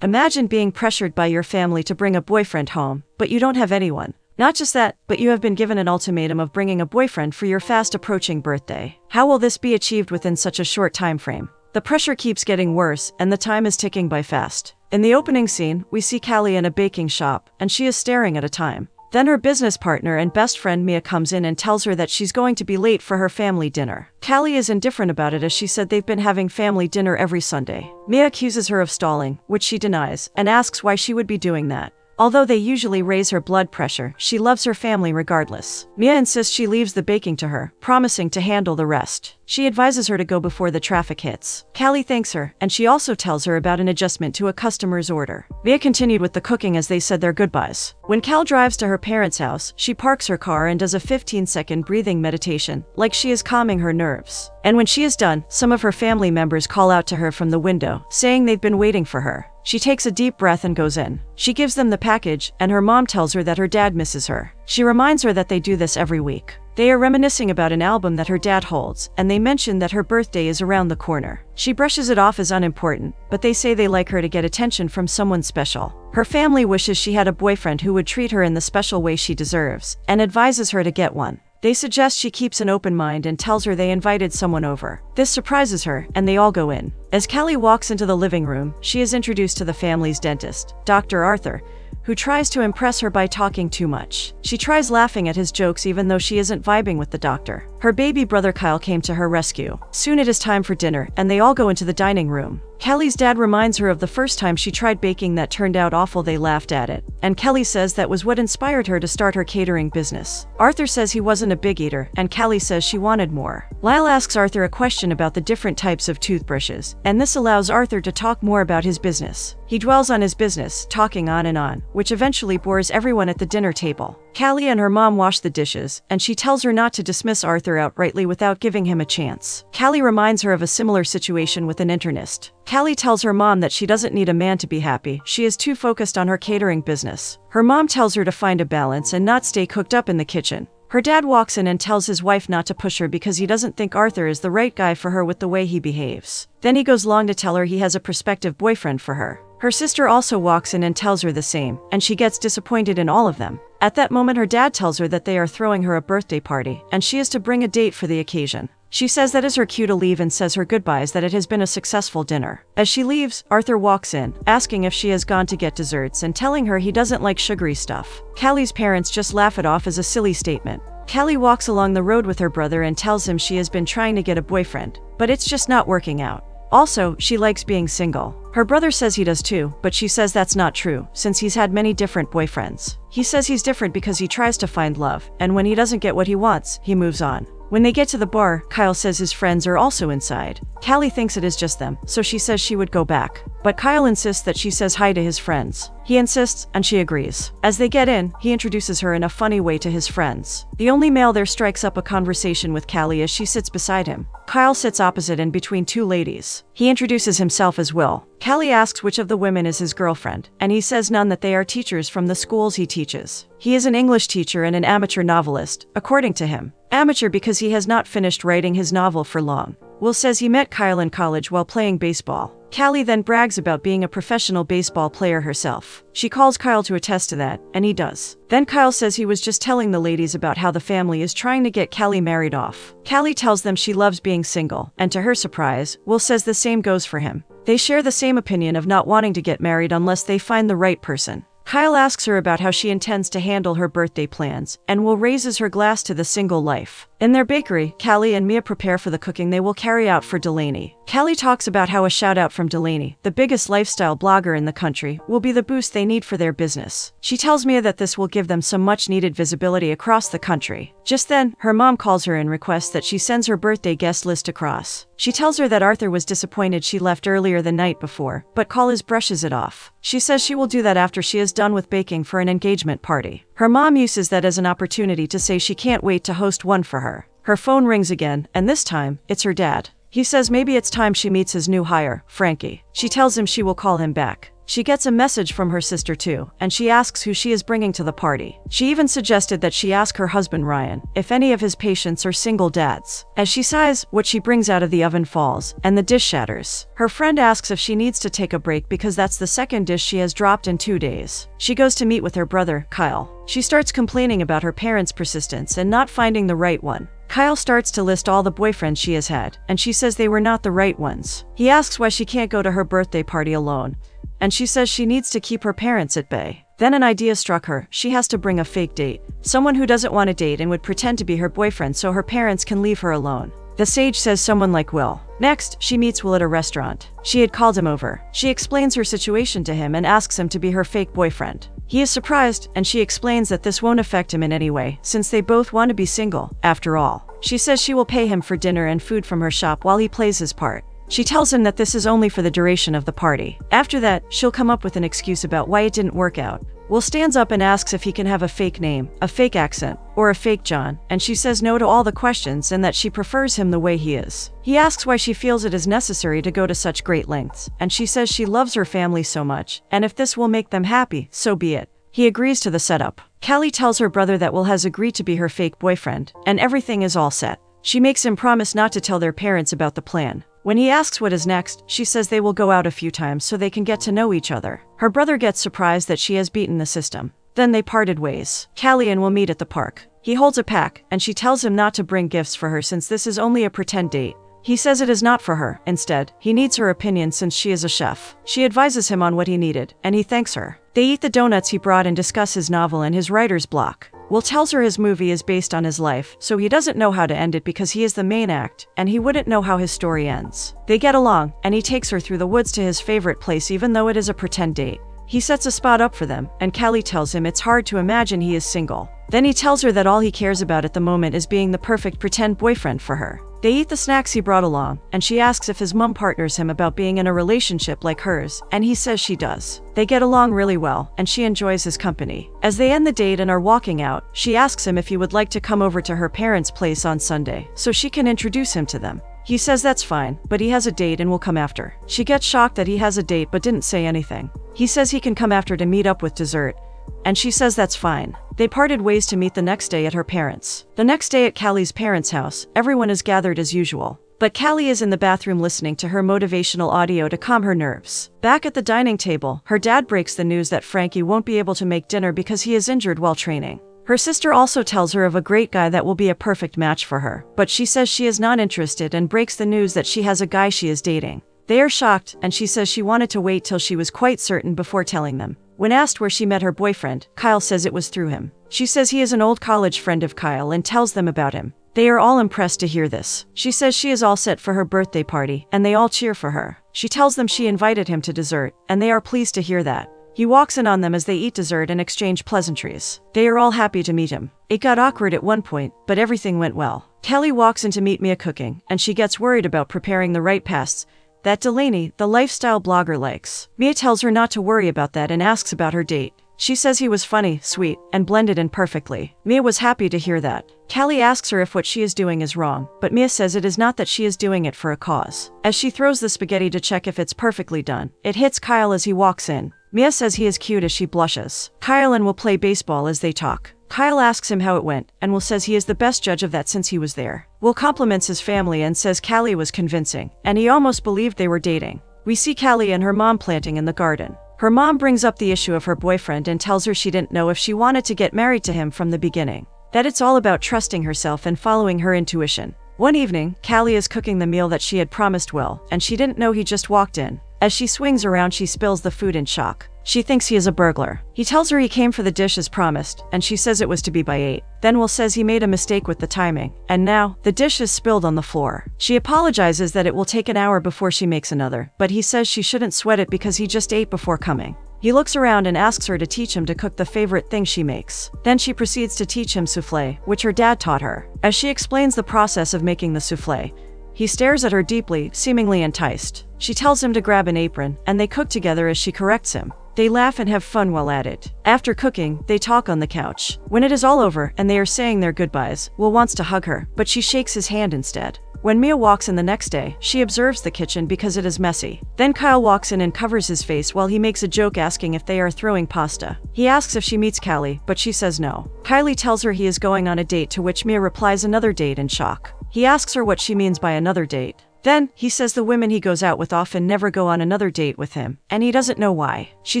Imagine being pressured by your family to bring a boyfriend home, but you don't have anyone. Not just that, but you have been given an ultimatum of bringing a boyfriend for your fast approaching birthday. How will this be achieved within such a short time frame? The pressure keeps getting worse, and the time is ticking by fast. In the opening scene, we see Callie in a baking shop, and she is staring at a time. Then her business partner and best friend Mia comes in and tells her that she's going to be late for her family dinner. Callie is indifferent about it as she said they've been having family dinner every Sunday. Mia accuses her of stalling, which she denies, and asks why she would be doing that. Although they usually raise her blood pressure, she loves her family regardless. Mia insists she leaves the baking to her, promising to handle the rest. She advises her to go before the traffic hits. Callie thanks her, and she also tells her about an adjustment to a customer's order. Mia continued with the cooking as they said their goodbyes. When Cal drives to her parents' house, she parks her car and does a 15 second breathing meditation, like she is calming her nerves. And when she is done, some of her family members call out to her from the window, saying they've been waiting for her. She takes a deep breath and goes in. She gives them the package, and her mom tells her that her dad misses her. She reminds her that they do this every week. They are reminiscing about an album that her dad holds, and they mention that her birthday is around the corner. She brushes it off as unimportant, but they say they like her to get attention from someone special. Her family wishes she had a boyfriend who would treat her in the special way she deserves, and advises her to get one. They suggest she keeps an open mind and tells her they invited someone over. This surprises her, and they all go in. As Callie walks into the living room, she is introduced to the family's dentist, Dr. Arthur, who tries to impress her by talking too much. She tries laughing at his jokes even though she isn't vibing with the doctor. Her baby brother Kyle came to her rescue. Soon it is time for dinner, and they all go into the dining room. Callie's dad reminds her of the first time she tried baking that turned out awful they laughed at it, and Callie says that was what inspired her to start her catering business. Arthur says he wasn't a big eater, and Callie says she wanted more. Kyle asks Arthur a question about the different types of toothbrushes, and this allows Arthur to talk more about his business. He dwells on his business, talking on and on, which eventually bores everyone at the dinner table. Callie and her mom wash the dishes, and she tells her not to dismiss Arthur outrightly without giving him a chance. Callie reminds her of a similar situation with an internist. Callie tells her mom that she doesn't need a man to be happy, she is too focused on her catering business. Her mom tells her to find a balance and not stay cooked up in the kitchen. Her dad walks in and tells his wife not to push her because he doesn't think Arthur is the right guy for her with the way he behaves. Then he goes long to tell her he has a prospective boyfriend for her. Her sister also walks in and tells her the same, and she gets disappointed in all of them. At that moment, her dad tells her that they are throwing her a birthday party, and she is to bring a date for the occasion. She says that is her cue to leave and says her goodbyes that it has been a successful dinner. As she leaves, Arthur walks in, asking if she has gone to get desserts and telling her he doesn't like sugary stuff. Callie's parents just laugh it off as a silly statement. Callie walks along the road with her brother and tells him she has been trying to get a boyfriend, but it's just not working out. Also, she likes being single. Her brother says he does too, but she says that's not true, since he's had many different boyfriends. He says he's different because he tries to find love, and when he doesn't get what he wants, he moves on. When they get to the bar, Kyle says his friends are also inside. Callie thinks it is just them, so she says she would go back. But Kyle insists that she says hi to his friends. He insists, and she agrees. As they get in, he introduces her in a funny way to his friends. The only male there strikes up a conversation with Callie as she sits beside him. Kyle sits opposite and between two ladies. He introduces himself as Will. Callie asks which of the women is his girlfriend, and he says none that they are teachers from the schools he teaches. He is an English teacher and an amateur novelist, according to him. Amateur because he has not finished writing his novel for long. Will says he met Kyle in college while playing baseball. Callie then brags about being a professional baseball player herself. She calls Kyle to attest to that, and he does. Then Kyle says he was just telling the ladies about how the family is trying to get Callie married off. Callie tells them she loves being single, and to her surprise, Will says the same goes for him. They share the same opinion of not wanting to get married unless they find the right person. Kyle asks her about how she intends to handle her birthday plans, and Will raises her glass to the single life. In their bakery, Callie and Mia prepare for the cooking they will carry out for Delaney. Callie talks about how a shout out from Delaney, the biggest lifestyle blogger in the country, will be the boost they need for their business. She tells Mia that this will give them some much needed visibility across the country. Just then, her mom calls her and requests that she sends her birthday guest list across. She tells her that Arthur was disappointed she left earlier the night before, but Callie brushes it off. She says she will do that after she is done with baking for an engagement party. Her mom uses that as an opportunity to say she can't wait to host one for her. Her phone rings again, and this time, it's her dad. He says maybe it's time she meets his new hire, Frankie. She tells him she will call him back. She gets a message from her sister too, and she asks who she is bringing to the party. She even suggested that she ask her husband Ryan if any of his patients are single dads. As she sighs, what she brings out of the oven falls, and the dish shatters. Her friend asks if she needs to take a break because that's the second dish she has dropped in two days. She goes to meet with her brother, Kyle. She starts complaining about her parents' persistence and not finding the right one. Kyle starts to list all the boyfriends she has had, and she says they were not the right ones. He asks why she can't go to her birthday party alone, and she says she needs to keep her parents at bay. Then an idea struck her. She has to bring a fake date. Someone who doesn't want to date and would pretend to be her boyfriend so her parents can leave her alone. The sage says someone like Will. Next, she meets Will at a restaurant. She had called him over. She explains her situation to him and asks him to be her fake boyfriend. He is surprised, and she explains that this won't affect him in any way, since they both want to be single, after all. She says she will pay him for dinner and food from her shop while he plays his part. She tells him that this is only for the duration of the party. After that, she'll come up with an excuse about why it didn't work out. Will stands up and asks if he can have a fake name, a fake accent, or a fake John, and she says no to all the questions and that she prefers him the way he is. He asks why she feels it is necessary to go to such great lengths, and she says she loves her family so much, and if this will make them happy, so be it. He agrees to the setup. Callie tells her brother that Will has agreed to be her fake boyfriend, and everything is all set. She makes him promise not to tell their parents about the plan. When he asks what is next, she says they will go out a few times so they can get to know each other. Her brother gets surprised that she has beaten the system. Then they parted ways. Callian will meet at the park. He holds a pack, and she tells him not to bring gifts for her since this is only a pretend date. He says it is not for her. Instead, he needs her opinion since she is a chef. She advises him on what he needed, and he thanks her. They eat the donuts he brought and discuss his novel and his writer's block. Will tells her his movie is based on his life, so he doesn't know how to end it because he is the main act, and he wouldn't know how his story ends. They get along, and he takes her through the woods to his favorite place even though it is a pretend date. He sets a spot up for them, and Callie tells him it's hard to imagine he is single. Then he tells her that all he cares about at the moment is being the perfect pretend boyfriend for her. They eat the snacks he brought along, and she asks if his mom partners him about being in a relationship like hers, and he says she does. They get along really well, and she enjoys his company. As they end the date and are walking out, she asks him if he would like to come over to her parents' place on Sunday, so she can introduce him to them. He says that's fine, but he has a date and will come after. She gets shocked that he has a date but didn't say anything. He says he can come after to meet up with dessert, and she says that's fine. They parted ways to meet the next day at her parents'. The next day at Callie's parents' house, everyone is gathered as usual. But Callie is in the bathroom listening to her motivational audio to calm her nerves. Back at the dining table, her dad breaks the news that Frankie won't be able to make dinner because he is injured while training. Her sister also tells her of a great guy that will be a perfect match for her, but she says she is not interested and breaks the news that she has a guy she is dating. They are shocked, and she says she wanted to wait till she was quite certain before telling them. When asked where she met her boyfriend, Kyle says it was through him. She says he is an old college friend of Kyle and tells them about him. They are all impressed to hear this. She says she is all set for her birthday party, and they all cheer for her. She tells them she invited him to dessert, and they are pleased to hear that. He walks in on them as they eat dessert and exchange pleasantries. They are all happy to meet him. It got awkward at one point, but everything went well. Callie walks in to meet Mia cooking, and she gets worried about preparing the right pastes, that Delaney, the lifestyle blogger, likes. Mia tells her not to worry about that and asks about her date. She says he was funny, sweet, and blended in perfectly. Mia was happy to hear that. Callie asks her if what she is doing is wrong, but Mia says it is not that she is doing it for a cause. As she throws the spaghetti to check if it's perfectly done, it hits Kyle as he walks in. Mia says he is cute as she blushes. Kyle and will play baseball as they talk. Kyle asks him how it went, and Will says he is the best judge of that since he was there. Will compliments his family and says Callie was convincing, and he almost believed they were dating. We see Callie and her mom planting in the garden. Her mom brings up the issue of her boyfriend and tells her she didn't know if she wanted to get married to him from the beginning. That it's all about trusting herself and following her intuition. One evening, Callie is cooking the meal that she had promised Will, and she didn't know he just walked in. As she swings around, she spills the food in shock. She thinks he is a burglar. He tells her he came for the dish as promised, and she says it was to be by 8. Then Will says he made a mistake with the timing, and now, the dish is spilled on the floor. She apologizes that it will take an hour before she makes another, but he says she shouldn't sweat it because he just ate before coming. He looks around and asks her to teach him to cook the favorite thing she makes. Then she proceeds to teach him souffle, which her dad taught her. As she explains the process of making the souffle, he stares at her deeply, seemingly enticed. She tells him to grab an apron, and they cook together as she corrects him. They laugh and have fun while at it. After cooking, they talk on the couch. When it is all over and they are saying their goodbyes, Will wants to hug her, but she shakes his hand instead. When Mia walks in the next day, she observes the kitchen because it is messy. Then Kyle walks in and covers his face while he makes a joke asking if they are throwing pasta. He asks if she meets Callie, but she says no. Kyle tells her he is going on a date to which Mia replies another date in shock. He asks her what she means by another date. Then, he says the women he goes out with often never go on another date with him, and he doesn't know why. She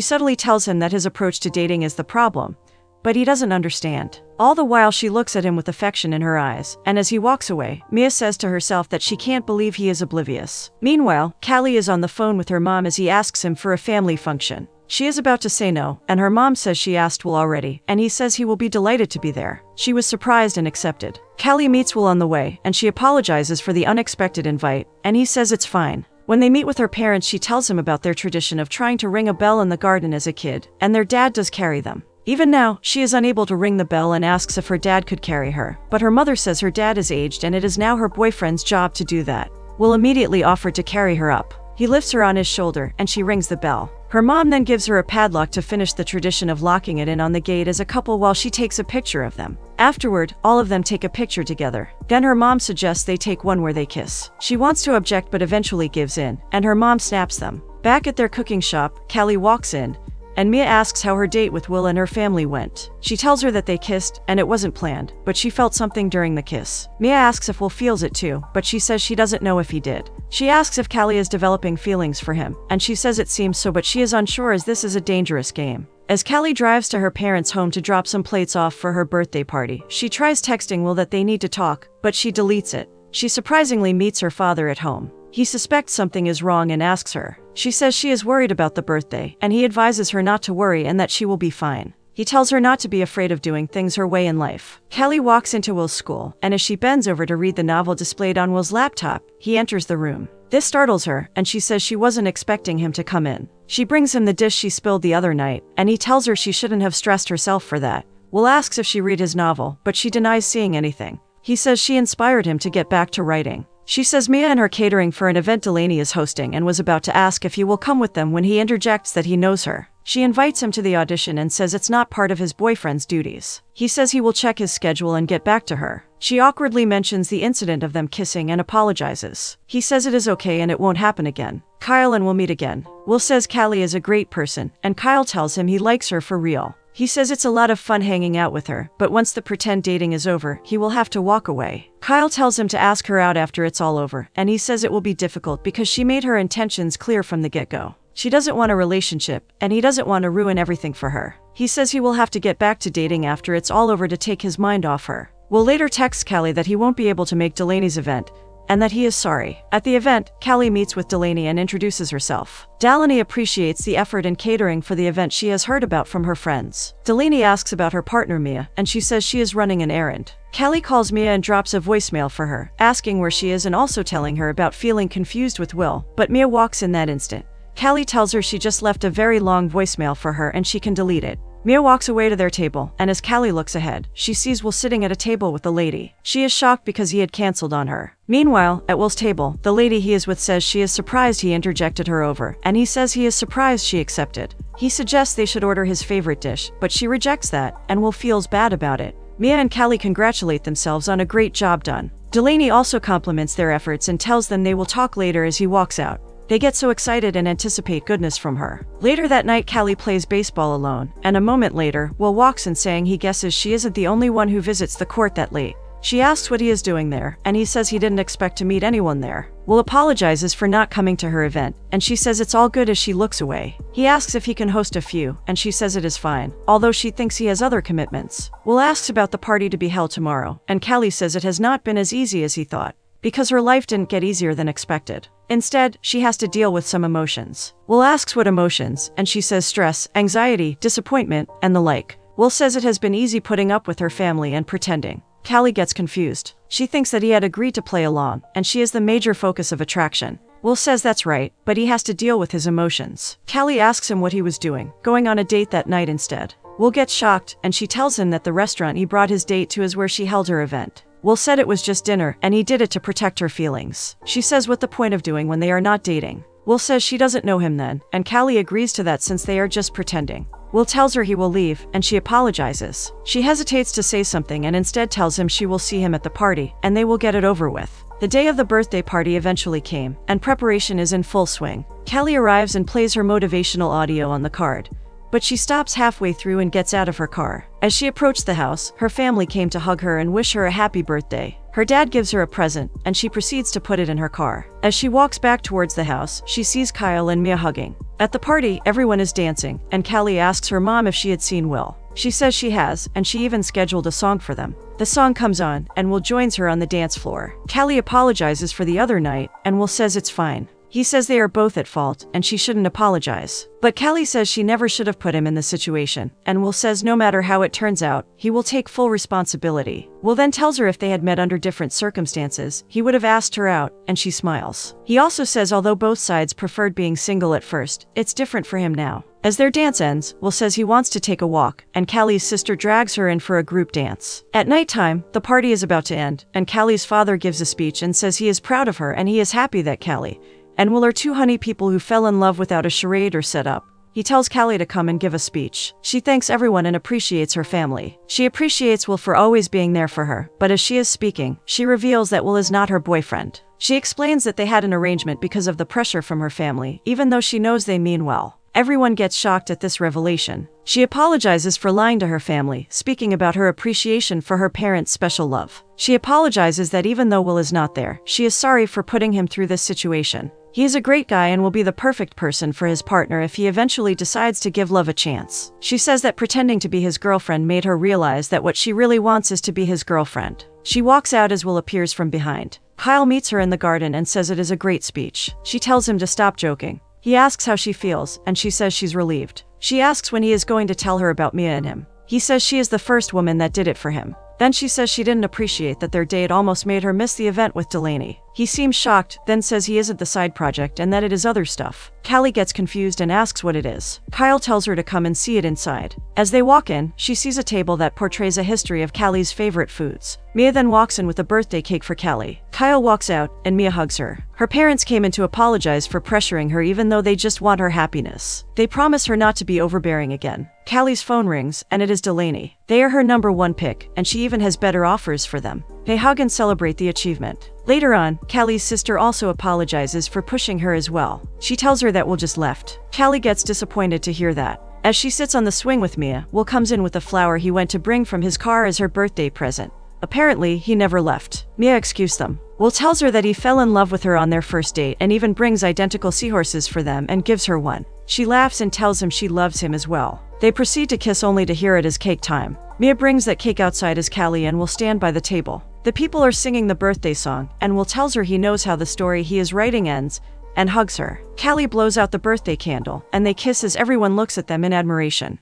subtly tells him that his approach to dating is the problem, but he doesn't understand. All the while, she looks at him with affection in her eyes, and as he walks away, Mia says to herself that she can't believe he is oblivious. Meanwhile, Callie is on the phone with her mom as he asks him for a family function. She is about to say no, and her mom says she asked Will already, and he says he will be delighted to be there. She was surprised and accepted. Callie meets Will on the way, and she apologizes for the unexpected invite, and he says it's fine. When they meet with her parents, she tells him about their tradition of trying to ring a bell in the garden as a kid, and their dad does carry them. Even now, she is unable to ring the bell and asks if her dad could carry her, but her mother says her dad is aged and it is now her boyfriend's job to do that. Will immediately offer to carry her up. He lifts her on his shoulder, and she rings the bell. Her mom then gives her a padlock to finish the tradition of locking it in on the gate as a couple while she takes a picture of them. Afterward, all of them take a picture together. Then her mom suggests they take one where they kiss. She wants to object but eventually gives in, and her mom snaps them. Back at their cooking shop, Callie walks in, and Mia asks how her date with Will and her family went. She tells her that they kissed, and it wasn't planned, but she felt something during the kiss. Mia asks if Will feels it too, but she says she doesn't know if he did. She asks if Callie is developing feelings for him, and she says it seems so but she is unsure as this is a dangerous game. As Callie drives to her parents' home to drop some plates off for her birthday party, she tries texting Will that they need to talk, but she deletes it. She surprisingly meets her father at home. He suspects something is wrong and asks her. She says she is worried about the birthday, and he advises her not to worry and that she will be fine. He tells her not to be afraid of doing things her way in life. Callie walks into Will's school, and as she bends over to read the novel displayed on Will's laptop, he enters the room. This startles her, and she says she wasn't expecting him to come in. She brings him the dish she spilled the other night, and he tells her she shouldn't have stressed herself for that. Will asks if she read his novel, but she denies seeing anything. He says she inspired him to get back to writing. She says Mia and her catering for an event Delaney is hosting and was about to ask if he will come with them when he interjects that he knows her. She invites him to the audition and says it's not part of his boyfriend's duties. He says he will check his schedule and get back to her. She awkwardly mentions the incident of them kissing and apologizes. He says it is okay and it won't happen again. Kyle and will meet again. Will says Callie is a great person, and Kyle tells him he likes her for real. He says it's a lot of fun hanging out with her, but once the pretend dating is over, he will have to walk away. Kyle tells him to ask her out after it's all over, and he says it will be difficult because she made her intentions clear from the get go. She doesn't want a relationship, and he doesn't want to ruin everything for her. He says he will have to get back to dating after it's all over to take his mind off her. Will later text Callie that he won't be able to make Delaney's event, and that he is sorry. At the event, Callie meets with Delaney and introduces herself. Delaney appreciates the effort in catering for the event she has heard about from her friends. Delaney asks about her partner Mia, and she says she is running an errand. Callie calls Mia and drops a voicemail for her, asking where she is and also telling her about feeling confused with Will, but Mia walks in that instant. Callie tells her she just left a very long voicemail for her and she can delete it. Mia walks away to their table, and as Callie looks ahead, she sees Will sitting at a table with a lady. She is shocked because he had cancelled on her. Meanwhile, at Will's table, the lady he is with says she is surprised he interjected her over, and he says he is surprised she accepted. He suggests they should order his favorite dish, but she rejects that, and Will feels bad about it. Mia and Callie congratulate themselves on a great job done. Delaney also compliments their efforts and tells them they will talk later as he walks out. They get so excited and anticipate goodness from her. Later that night, Callie plays baseball alone, and a moment later, Will walks in saying he guesses she isn't the only one who visits the court that late. She asks what he is doing there, and he says he didn't expect to meet anyone there. Will apologizes for not coming to her event, and she says it's all good as she looks away. He asks if he can host a few, and she says it is fine, although she thinks he has other commitments. Will asks about the party to be held tomorrow, and Callie says it has not been as easy as he thought, because her life didn't get easier than expected. Instead, she has to deal with some emotions. Will asks what emotions, and she says stress, anxiety, disappointment, and the like. Will says it has been easy putting up with her family and pretending. Callie gets confused. She thinks that he had agreed to play along, and she is the major focus of attraction. Will says that's right, but he has to deal with his emotions. Callie asks him what he was doing, going on a date that night instead. Will gets shocked, and she tells him that the restaurant he brought his date to is where she held her event. Will said it was just dinner, and he did it to protect her feelings. She says what the point of doing when they are not dating. Will says she doesn't know him then, and Callie agrees to that since they are just pretending. Will tells her he will leave, and she apologizes. She hesitates to say something and instead tells him she will see him at the party, and they will get it over with. The day of the birthday party eventually came, and preparation is in full swing. Callie arrives and plays her motivational audio on the card. But she stops halfway through and gets out of her car. As she approached the house, her family came to hug her and wish her a happy birthday. Her dad gives her a present, and she proceeds to put it in her car. As she walks back towards the house, she sees Kyle and Mia hugging. At the party, everyone is dancing, and Callie asks her mom if she had seen Will. She says she has, and she even scheduled a song for them. The song comes on, and Will joins her on the dance floor. Callie apologizes for the other night, and Will says it's fine. He says they are both at fault and she shouldn't apologize. But Callie says she never should have put him in the situation, and Will says no matter how it turns out, he will take full responsibility. Will then tells her if they had met under different circumstances, he would have asked her out, and she smiles. He also says although both sides preferred being single at first, it's different for him now. As their dance ends, Will says he wants to take a walk, and Callie's sister drags her in for a group dance. At nighttime, the party is about to end, and Callie's father gives a speech and says he is proud of her and he is happy that Callie, and Will are two honey people who fell in love without a charade or setup. He tells Callie to come and give a speech. She thanks everyone and appreciates her family. She appreciates Will for always being there for her, but as she is speaking, she reveals that Will is not her boyfriend. She explains that they had an arrangement because of the pressure from her family, even though she knows they mean well. Everyone gets shocked at this revelation. She apologizes for lying to her family, speaking about her appreciation for her parents' special love. She apologizes that even though Will is not there, she is sorry for putting him through this situation. He is a great guy and will be the perfect person for his partner if he eventually decides to give love a chance. She says that pretending to be his girlfriend made her realize that what she really wants is to be his girlfriend. She walks out as Will appears from behind. Kyle meets her in the garden and says it is a great speech. She tells him to stop joking. He asks how she feels, and she says she's relieved. She asks when he is going to tell her about Mia and him. He says she is the first woman that did it for him. Then she says she didn't appreciate that their date almost made her miss the event with Delaney. He seems shocked, then says he isn't the side project and that it is other stuff. Callie gets confused and asks what it is. Kyle tells her to come and see it inside. As they walk in, she sees a table that portrays a history of Callie's favorite foods. Mia then walks in with a birthday cake for Callie. Kyle walks out, and Mia hugs her. Her parents came in to apologize for pressuring her even though they just want her happiness. They promise her not to be overbearing again. Callie's phone rings, and it is Delaney. They are her number one pick, and she even has better offers for them. They hug and celebrate the achievement. Later on, Callie's sister also apologizes for pushing her as well. She tells her that Will just left. Callie gets disappointed to hear that. As she sits on the swing with Mia, Will comes in with a flower he went to bring from his car as her birthday present. Apparently, he never left. Mia excused them. Will tells her that he fell in love with her on their first date and even brings identical seahorses for them and gives her one. She laughs and tells him she loves him as well. They proceed to kiss only to hear it is cake time. Mia brings that cake outside as Callie and will stand by the table. The people are singing the birthday song, and Will tells her he knows how the story he is writing ends and hugs her. Callie blows out the birthday candle, and they kiss as everyone looks at them in admiration.